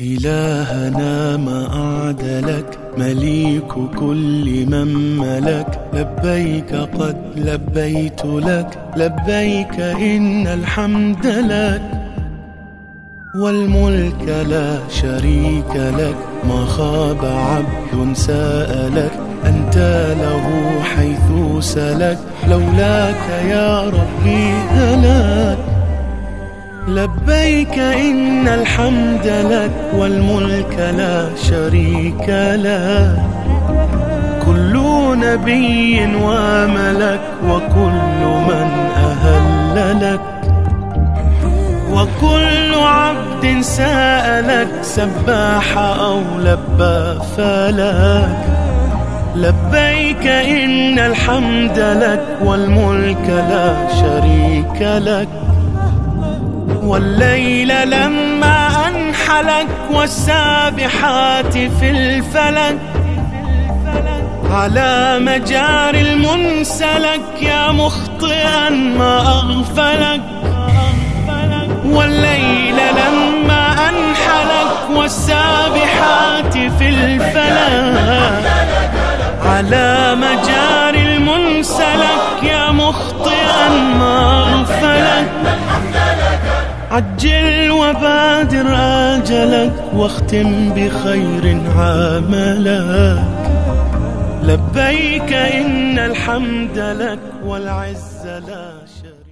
إلهنا ما أعدلك مليك كل من ملك. لبيك قد لبيت لك لبيك إن الحمد لك. والملك لا شريك لك ما خاب عبد سألك أنت له حيث سلك لولاك يا ربي هلك. لبيك إن الحمد لك والملك لا شريك لك كل نبي وملك وكل من أهل لك. وكل عبد سألك سباح أو لبى فلك. لبيك إن الحمد لك والملك لا شريك لك. والليل لما أنحلك والسابحات في الفلك. على مجار المنسلك يا مخطئا ما أغفلك. والليل لما أنحلك والسابحات في الفلك. على مجار عجل وبادر آجلك واختم بخير عاملك لبيك إن الحمد لك والعز لك.